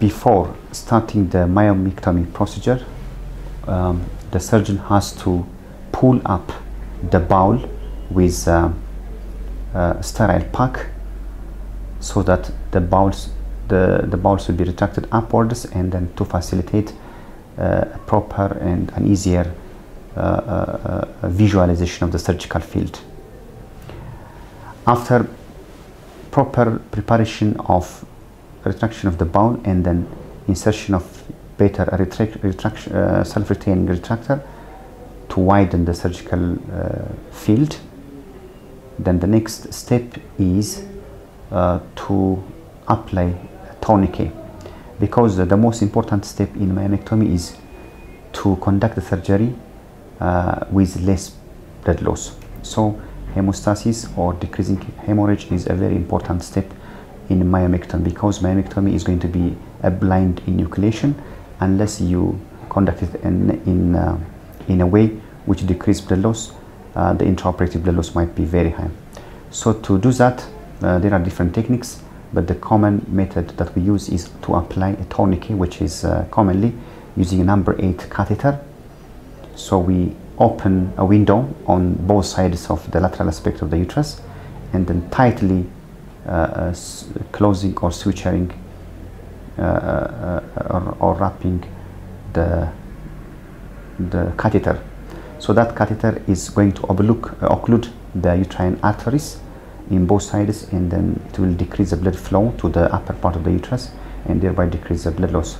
Before starting the myomectomy procedure, um, the surgeon has to pull up the bowel with uh, a sterile pack so that the bowels the, the bowels will be retracted upwards and then to facilitate uh, a proper and an easier uh, uh, uh, visualization of the surgical field. After proper preparation of retraction of the bowel and then insertion of better uh, self-retaining retractor to widen the surgical uh, field. Then the next step is uh, to apply tourniquet because the most important step in myomectomy is to conduct the surgery uh, with less blood loss. So hemostasis or decreasing hemorrhage is a very important step in myomectomy because myomectomy is going to be a blind enucleation unless you conduct it in, in, uh, in a way which decreases blood loss, uh, the intraoperative blood loss might be very high. So to do that, uh, there are different techniques, but the common method that we use is to apply a tourniquet, which is uh, commonly using a number 8 catheter. So we open a window on both sides of the lateral aspect of the uterus and then tightly closing or suturing uh, uh, or, or, wrapping the, the catheter. So that catheter is going to occlude, occlude the uterine arteries in both sides and then it will decrease the blood flow to the upper part of the uterus and thereby decrease the blood loss.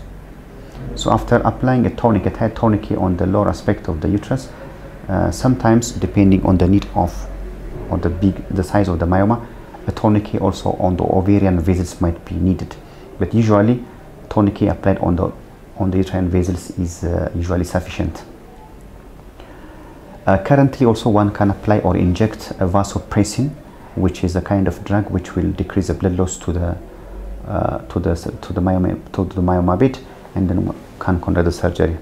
So after applying a tourniquet, head tourniquet on the lower aspect of the uterus, uh, sometimes depending on the need of or the big the size of the myoma, a tourniquet also on the ovarian vessels might be needed. But usually tourniquet applied on the on the uterine vessels is uh, usually sufficient. Uh, currently also one can apply or inject a vasopressin which is a kind of drug which will decrease the blood loss to the uh, to the to the myoma to the myoma bed and then can conduct the surgery.